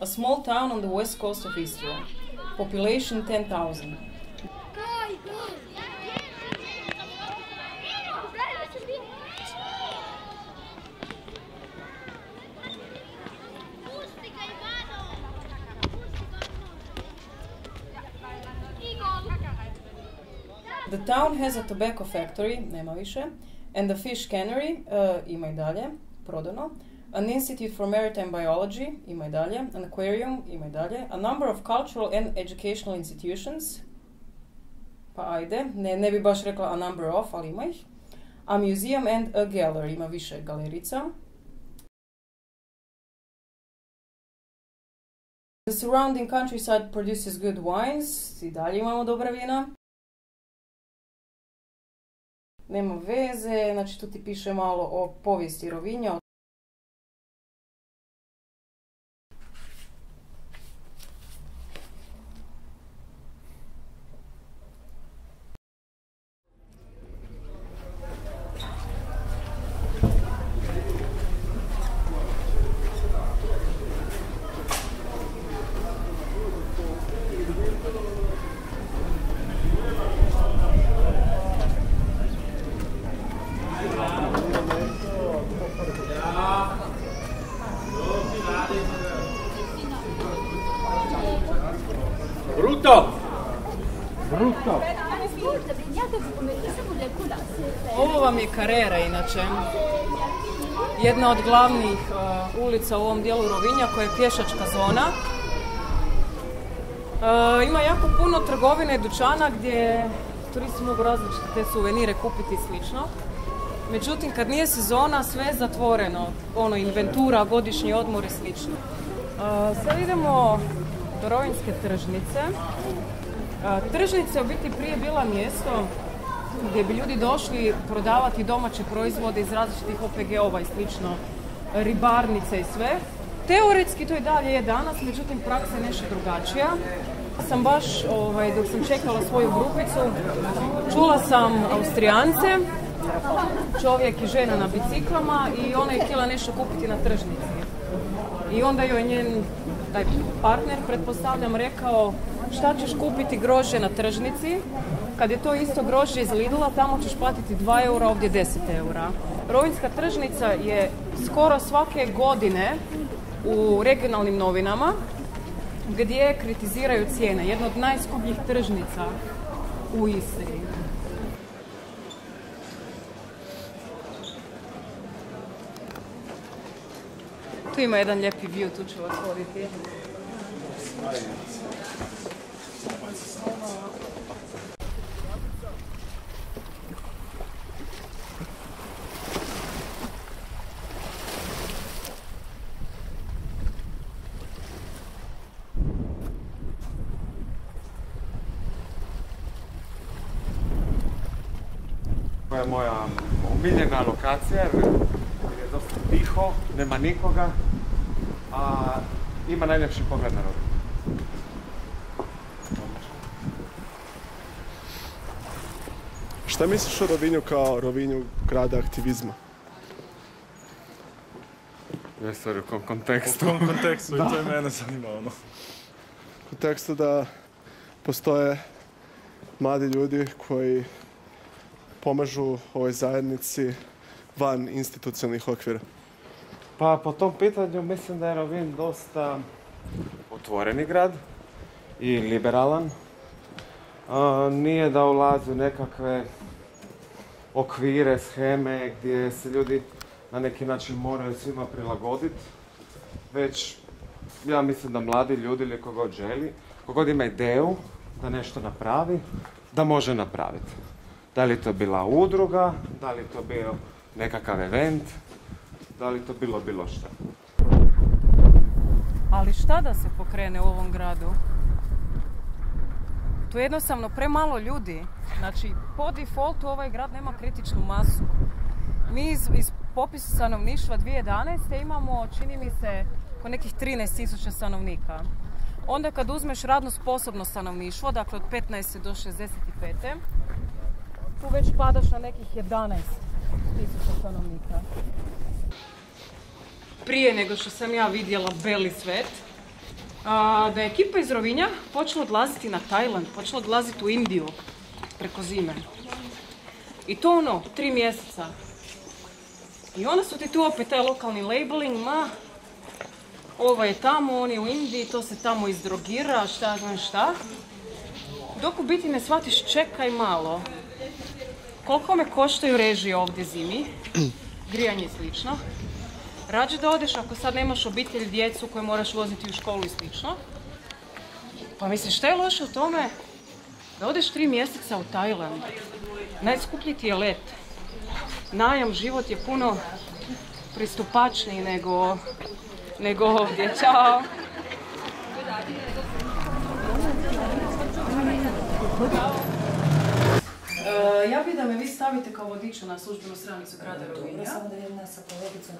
a small town on the west coast of Istria. Population 10,000. The town has a tobacco factory, nema više, and a fish cannery, uh, ima i dalje, prodano, an institute for maritime biology, ima i dalje, an aquarium, ima i dalje, a number of cultural and educational institutions, pa ajde, ne, ne bi baš rekla a number of, ali ima ih, a museum and a gallery, ima više galerica. The surrounding countryside produces good wines, i dalje imamo dobra vina. Nema veze, znači tu ti piše malo o povijesti Rovinja. Ovo vam je Carrera inače. Jedna od glavnih uh, ulica u ovom dijelu Rovinja koja je pješačka zona. Uh, ima jako puno trgovine i dućana gdje turisti mogu različite te suvenire kupiti i slično. Međutim, kad nije sezona, sve je zatvoreno. Ono, inventura, godišnji odmor i slično. Uh, sad idemo do Rovinjske tržnice. Tržnica je u biti prije bila mjesto gdje bi ljudi došli prodavati domaće proizvode iz različitih OPG-ova i slično, ribarnice i sve. Teoretski to i dalje je danas, međutim praksa je nešto drugačija. Sam baš, ovaj, dok sam čekala svoju grupicu, čula sam Austrijance, čovjek i žena na biciklama i ona je htjela nešto kupiti na tržnici. I onda joj njen taj partner, pretpostavljam, rekao šta ćeš kupiti grožđe na tržnici, kad je to isto grožđe iz Lidla, tamo ćeš platiti 2 eura, ovdje 10 eura. Rovinjska tržnica je skoro svake godine u regionalnim novinama gdje kritiziraju cijene. Jedna od najskupljih tržnica u Istri. Tu ima jedan lijepi view, tu ću vas voditi. To je moja omiljena lokacija jer tiho, nema nikoga, a ima najljepši pogled na Rovinj. Šta misliš o Rovinju kao Rovinju grada aktivizma? Je stvari u kom kontekstu. U tom kontekstu i to i mene zanima ono. U kontekstu da postoje mladi ljudi koji pomažu ovoj zajednici van institucionalnih okvira. Pa po tom pitanju mislim da je Rovinj dosta otvoreni grad i liberalan. A, nije da ulazi u nekakve okvire, scheme gdje se ljudi na neki način moraju svima prilagoditi, već ja mislim da mladi ljudi ili kogod želi, kogod ima ideju da nešto napravi, da može napraviti. Da li to bila udruga, da li to bio nekakav event, da li to bilo bilo što. Ali šta da se pokrene u ovom gradu? Tu je jednostavno premalo ljudi. Znači, po defaultu ovaj grad nema kritičnu masu. Mi iz, iz popisa stanovništva 2011. imamo, čini mi se, oko nekih 13.000 stanovnika. Onda kad uzmeš radno sposobno stanovništvo, dakle od 15. do 65. tu već padaš na nekih 11.000 stanovnika. Prije nego što sam ja vidjela beli svet, da je ekipa iz Rovinja počela odlaziti na Tajland, počela odlaziti u Indiju preko zime. I to ono, tri mjeseca. I onda su ti tu opet taj lokalni labeling, ma, ovo je tamo, on je u Indiji, to se tamo izdrogira, šta znam šta. Dok u biti ne shvatiš, čekaj malo. Koliko me koštaju režije ovdje zimi, grijanje i slično. Rađe da odeš ako sad nemaš obitelj, djecu koje moraš voziti u školu i slično. Pa misliš, šta je loše u tome da odeš tri mjeseca u Tajland? Najskuplji ti je let. Najam, život je puno pristupačniji nego, nego ovdje. Ćao! E, ja bih da me vi stavite kao vodiča na službenu stranicu grada Rovinja. Samo da nas sa kolegicom.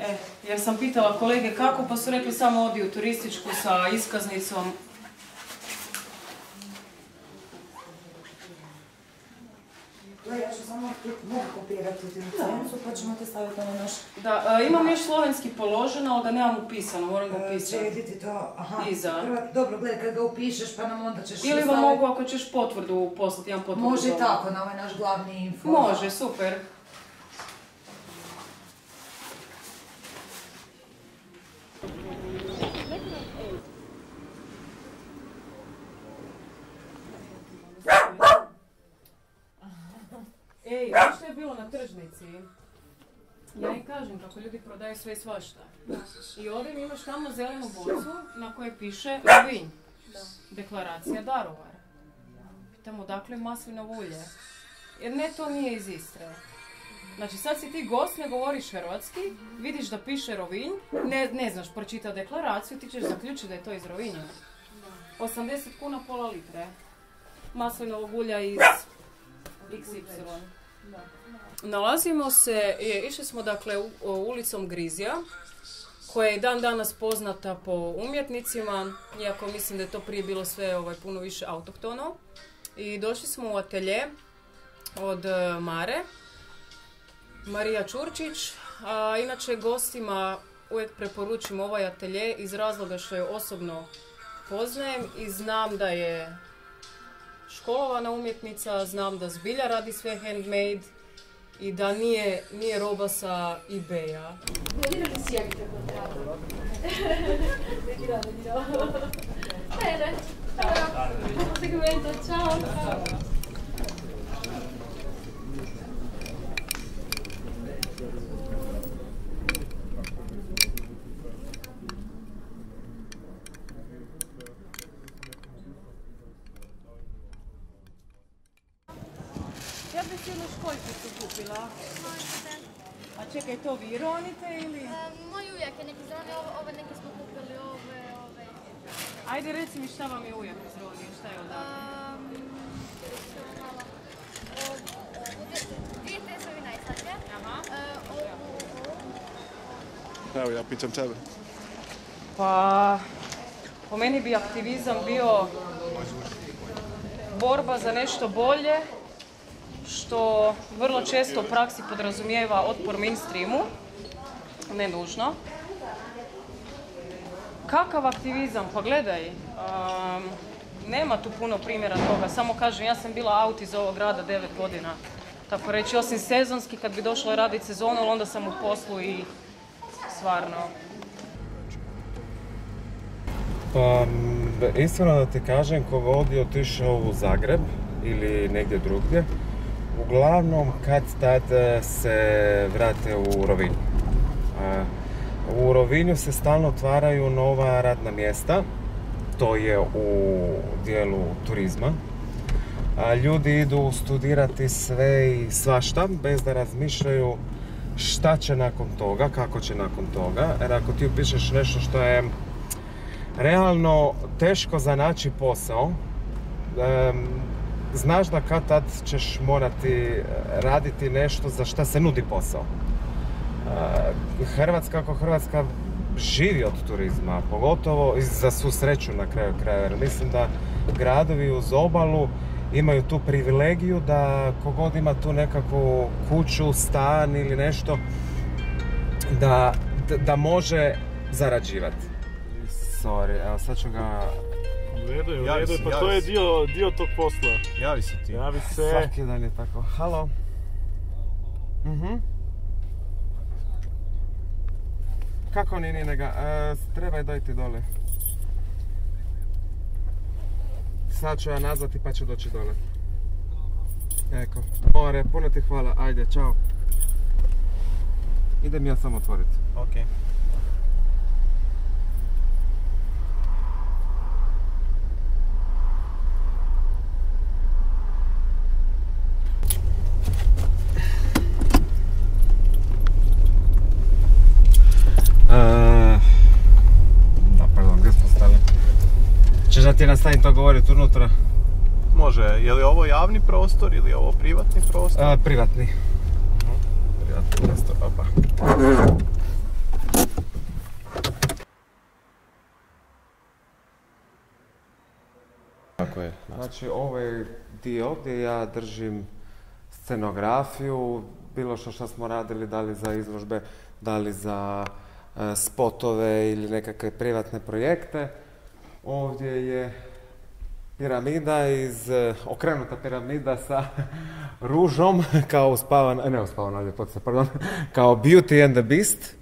E, jer sam pitala kolege kako, pa su rekli samo odi u turističku sa iskaznicom. Gle, ja ću samo mogu kopirati tu licencu, pa ćemo te staviti na naš... Da, e, imam još slovenski položen, ali ga nemam upisano, moram ga Čekaj, upisati. di ti to, aha. Iza. Dobro, gledaj, kad ga upišeš, pa nam onda ćeš... Ili vam mogu ako ćeš potvrdu poslati, jedan potvrdu. Može i tako, na ovaj naš glavni info. Može, super. Ej, znaš što je bilo na tržnici? Ja im kažem kako ljudi prodaju sve i svašta. I ovdje imaš tamo zelenu bocu na kojoj piše Rovinj. Deklaracija Daruvar. Pitamo odakle je maslinovo ulje. Jer ne, to nije iz Istre. Znači sad si ti gost, ne govoriš hrvatski, vidiš da piše Rovinj, ne, ne znaš pročita deklaraciju, ti ćeš zaključiti da je to iz Rovinja. 80 kuna pola litre. Maslinovog ulja iz XY. Nalazimo se, je, išli smo dakle u- o, ulicom Grizija, koja je dan danas poznata po umjetnicima, iako mislim da je to prije bilo sve ovaj, puno više autohtono. I došli smo u atelje od e, Mare, Marija Čurčić, a inače gostima uvijek preporučim ovaj atelje iz razloga što je osobno poznajem i znam da je školovana umjetnica, znam da zbilja radi sve handmade i da nije, nije roba sa eBaya. Bene, allora, buon segmento, ciao. Ja jednu školjkicu kupila. A čekaj, to vi ronite ili? Moj uvijek je neki zoni, ove, ove neke smo kupili, ove, ove. Ajde reci mi šta vam je ujak izronio, šta je odakle? Um, malo. O- o- dvije- Dvije tesovi najslađe. Aha. E. Evo, ja pitam tebe. Pa, po meni bi aktivizam bio borba za nešto bolje, što vrlo često u praksi podrazumijeva otpor mainstreamu, ne nužno. Kakav aktivizam? Pa gledaj, um, nema tu puno primjera toga, samo kažem, ja sam bila out iz ovog grada 9 godina. Tako reći, osim sezonski, kad bi došla raditi sezonu, ali onda sam u poslu i stvarno, Pa, iskreno da ti kažem, ko je otišao u Zagreb ili negdje drugdje, uglavnom kad tad se vrate u Rovinj. A, U Rovinju se stalno otvaraju nova radna mjesta, to je u dijelu turizma. Ljudi idu studirati sve i svašta bez da razmišljaju šta će nakon toga, kako će nakon toga. Jer ako ti upišeš nešto što je realno teško za naći posao. Znaš da kad tad ćeš morati e, raditi nešto za šta se nudi posao. E, Hrvatska ako Hrvatska živi od turizma, pogotovo za svu sreću na kraju krajeva. Jer mislim da gradovi uz obalu imaju tu privilegiju da kogod ima tu nekakvu kuću, stan ili nešto, da, da može zarađivati. sorry, evo sad ću ga U redu je, u redu je, pa javi to je dio, dio tog posla. Javi se ti. Javi se. Svaki dan je tako. Halo. Mhm. Kako ni ni njega? E, treba je dojti dole. Sad ću ja nazvati pa ću doći dole. Eko. More, puno ti hvala. Ajde, čao. Idem ja samo otvoriti. Ok. E, da, pardon, gdje smo stali? Češ da ti nastavim to govoriti unutra? Može, je li ovo javni prostor ili je ovo privatni prostor? E, privatni. Privatni prostor, opa. Tako je. Znači, ovo je dio gdje ja držim scenografiju, bilo što što smo radili, da li za izložbe, da li za e, spotove ili nekakve privatne projekte. Ovdje je piramida iz, e, okrenuta piramida sa ružom, kao uspavana, ne uspavana ljepotica, pardon, kao Beauty and the Beast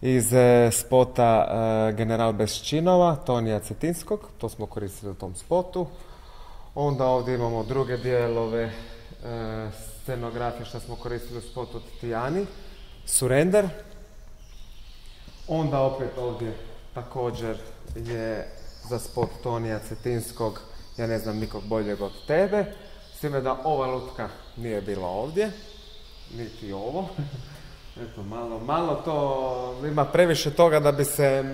iz e, spota e, General bez činova, Tonija Cetinskog, to smo koristili u tom spotu. Onda ovdje imamo druge dijelove scenografije što smo koristili u spotu Tijani, Surrender. Onda opet ovdje također je za spot Tonija Cetinskog, ja ne znam nikog boljeg od tebe, s time da ova lutka nije bila ovdje, niti ovo. Eto, malo, malo to, ima previše toga da bi se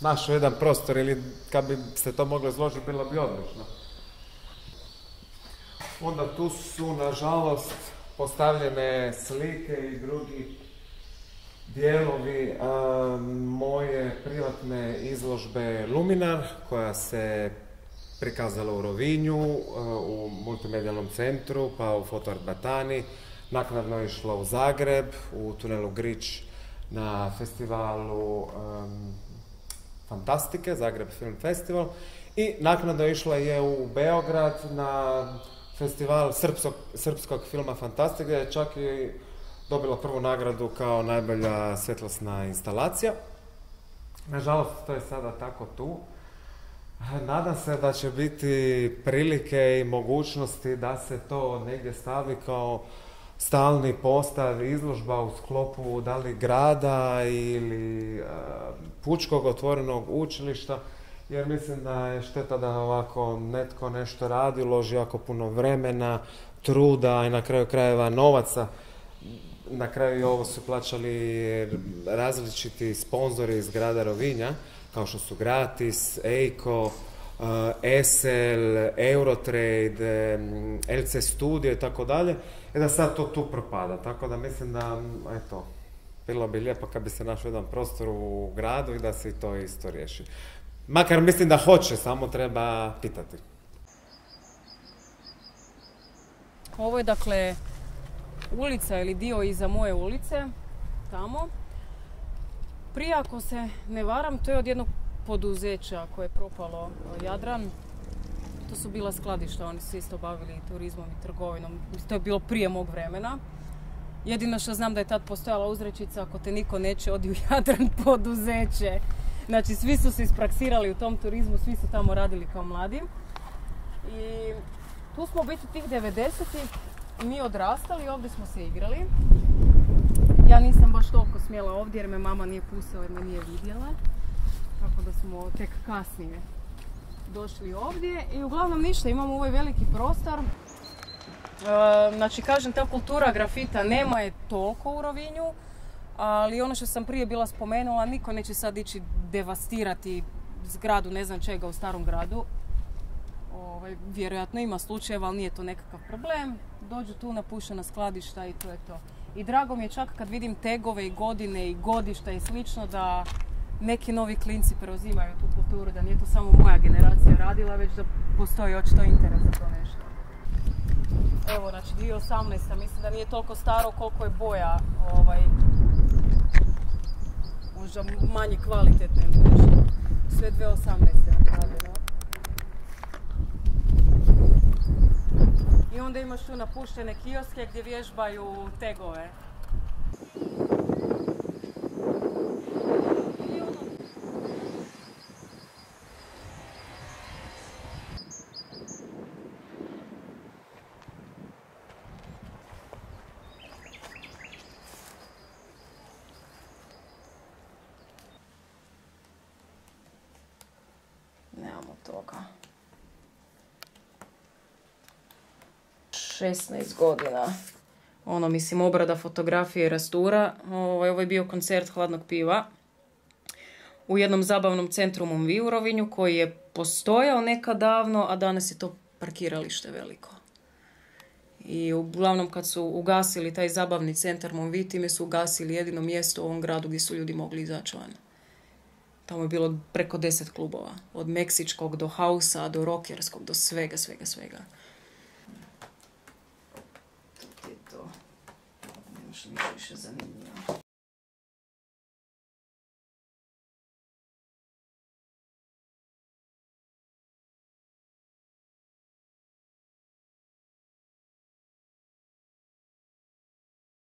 našao jedan prostor ili kad bi se to moglo izložiti bilo bi odlično. Onda tu su, nažalost, postavljene slike i drugi dijelovi moje privatne izložbe Luminar, koja se prikazala u Rovinju, u multimedijalnom centru, pa u Fotoart Batani, naknadno je išla u Zagreb, u tunelu Grič na festivalu Fantastike, Zagreb Film Festival i naknadno išla je u Beograd na festival srpskog, srpskog filma Fantastike, gdje je čak i dobila prvu nagradu kao najbolja svjetlosna instalacija. Nažalost, to je sada tako tu. Nadam se da će biti prilike i mogućnosti da se to negdje stavi kao stalni postav, izložba u sklopu da li grada ili e, pučkog otvorenog učilišta, jer mislim da je šteta da ovako netko nešto radi, uloži jako puno vremena, truda i na kraju krajeva novaca. Na kraju ovo su plaćali različiti sponzori iz grada Rovinja, kao što su Gratis, Eiko, Esel, Eurotrade, um, LC Studio i tako dalje, i da sad to tu propada. Tako da mislim da, m, eto, bilo bi lijepo kad bi se našao jedan prostor u gradu i da se to isto riješi. Makar mislim da hoće, samo treba pitati. Ovo je dakle ulica ili dio iza moje ulice, tamo. Prije ako se ne varam, to je od jednog poduzeća koje je propalo e, Jadran. To su bila skladišta, oni su isto bavili turizmom i trgovinom. To je bilo prije mog vremena. Jedino što znam da je tad postojala uzrečica ako te niko neće odi u Jadran poduzeće. Znači svi su se ispraksirali u tom turizmu, svi su tamo radili kao mladi. I tu smo biti tih 90-ih mi odrastali, ovdje smo se igrali. Ja nisam baš toliko smjela ovdje jer me mama nije pustila jer me nije vidjela. Tako da smo tek kasnije došli ovdje i uglavnom ništa, imamo ovaj veliki prostor. E, znači kažem ta kultura grafita nema je toliko u Rovinju, ali ono što sam prije bila spomenula, niko neće sad ići devastirati zgradu ne znam čega u starom gradu. Ovaj, vjerojatno ima slučajeva, ali nije to nekakav problem. Dođu tu napuštena skladišta i to je to. I drago mi je čak kad vidim tegove i godine i godišta i slično da neki novi klinci preuzimaju tu kulturu, da nije to samo moja generacija radila, već da postoji očito interes za to nešto. Evo, znači 2018. mislim da nije toliko staro koliko je boja ovaj, možda manje kvalitetne ili nešto. Sve 2018. napravljeno. I onda imaš tu napuštene kioske gdje vježbaju tegove. Nemamo toga. 16 godina. Ono, mislim, obrada fotografije i rastura. Ovaj, ovo je bio koncert hladnog piva u jednom zabavnom centru u Rovinju koji je postojao nekad davno, a danas je to parkiralište veliko. I uglavnom kad su ugasili taj zabavni centar Momvi, time su ugasili jedino mjesto u ovom gradu gdje su ljudi mogli izaći van. Tamo je bilo preko deset klubova. Od meksičkog do hausa, do rockerskog, do svega, svega, svega. To ti je to.